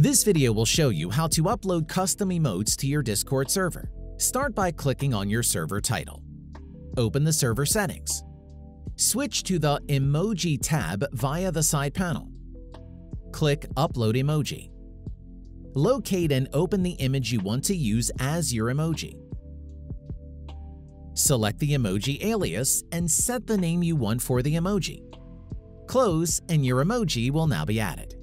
This video will show you how to upload custom emotes to your Discord server. Start by clicking on your server title. Open the server settings. Switch to the Emoji tab via the side panel. Click Upload Emoji. Locate and open the image you want to use as your emoji. Select the emoji alias and set the name you want for the emoji. Close and your emoji will now be added.